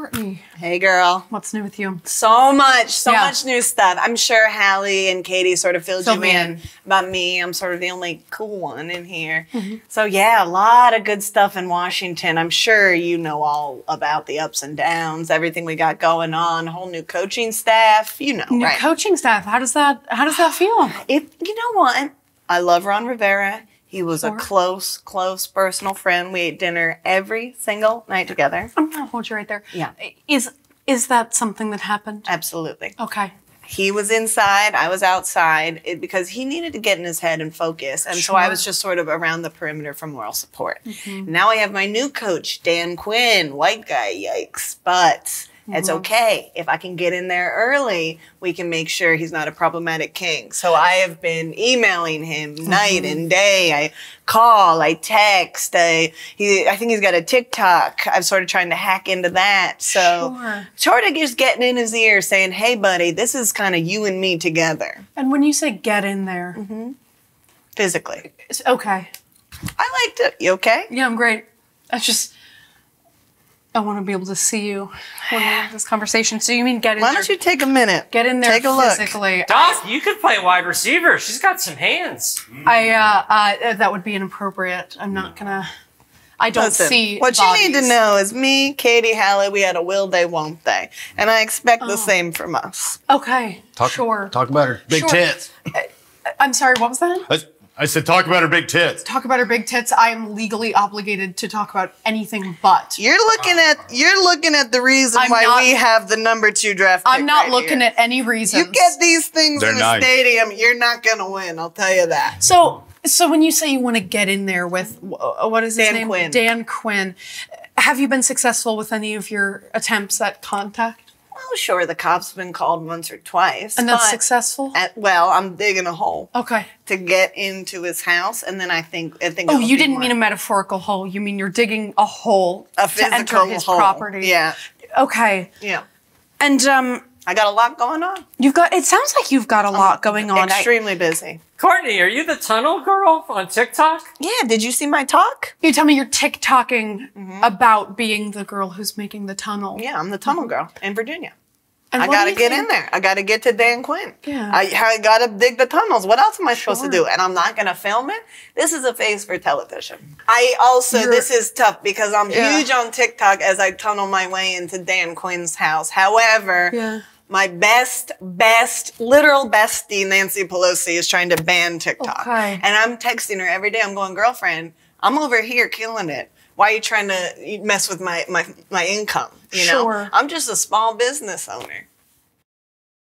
Courtney, Hey, girl. what's new with you? So much, so Yeah. much new stuff. I'm sure Hallie and Katie sort of filled Filled you in about me. I'm sort of the only cool one in here. Mm-hmm. So, yeah, a lot of good stuff in Washington. I'm sure you know all about the ups and downs, everything we got going on, whole new coaching staff. You know, New right? coaching staff. How does that? How does that feel? if you know what, I love Ron Rivera. He was Sure. a close, close personal friend. We ate dinner every single night together. I'm gonna hold you right there. Yeah. Is is that something that happened? Absolutely. Okay. he was inside, I was outside it, because he needed to get in his head and focus. And so I was just sort of around the perimeter for moral support. Mm-hmm. Now I have my new coach, Dan Quinn, white guy, yikes. But it's okay. If I can get in there early, we can make sure he's not a problematic king. So I have been emailing him night and day. I call, I text, I, he, I think he's got a TikTok. I'm sort of trying to hack into that. So Sure. sort of just getting in his ear saying, hey, buddy, this is kind of you and me together And when you say get in there, Mm-hmm. physically. it's okay. I liked it. You okay? Yeah, I'm great. I just I want to be able to see you when we have this conversation. So you mean get in Why there? don't you take a minute? get in there Take a look. physically? Doc, you could play wide receiver. She's got some hands. I uh, uh that would be inappropriate. I'm not gonna. I don't Listen, see what you need to know is me, Katie, Hallie, we had a will they, won't they. And I expect Oh. the same from us. Okay, Talk, sure. Talk about her big Sure. tits. I'm sorry. What was that? I, I said talk about her big tits. Talk about her big tits. I am legally obligated to talk about anything but. You're looking at you're looking at the reason I'm why not- we have the number two draft. I'm not right looking here. at any reason. You get these things They're in the nice. stadium, you're not gonna win. I'll tell you that. So, so when you say you want to get in there with uh, what is his Dan name? Quinn. Dan Quinn. Have you been successful with any of your attempts at contact? Well, sure, the cops have been called once or twice. And that's successful. At, well, I'm digging a hole Okay. to get into his house, and then I think I think. Oh, you didn't more mean a metaphorical hole. You mean you're digging a hole a to enter his hole. property. Yeah, Okay. yeah. And um, I got a lot going on. you've got. It sounds like you've got a lot going on. I- Extremely busy. Courtney, are you the tunnel girl on TikTok? Yeah. Did you see my talk? you tell me you're TikToking mm-hmm. about being the girl who's making the tunnel. Yeah, I'm the tunnel mm-hmm. girl in Virginia. And I gotta get think- in there. I gotta get to Dan Quinn. Yeah. I, I gotta dig the tunnels. What else am I supposed to do? And I'm not gonna film it. This is a face for television. I also You're- this is tough because I'm Yeah. huge on TikTok as I tunnel my way into Dan Quinn's house. However, Yeah. My best, best, literal bestie, Nancy Pelosi, is trying to ban TikTok. Okay. And I'm texting her every day. I'm going, girlfriend, I'm over here killing it. Why are you trying to mess with my my, my income? You know, Sure. I'm just a small business owner.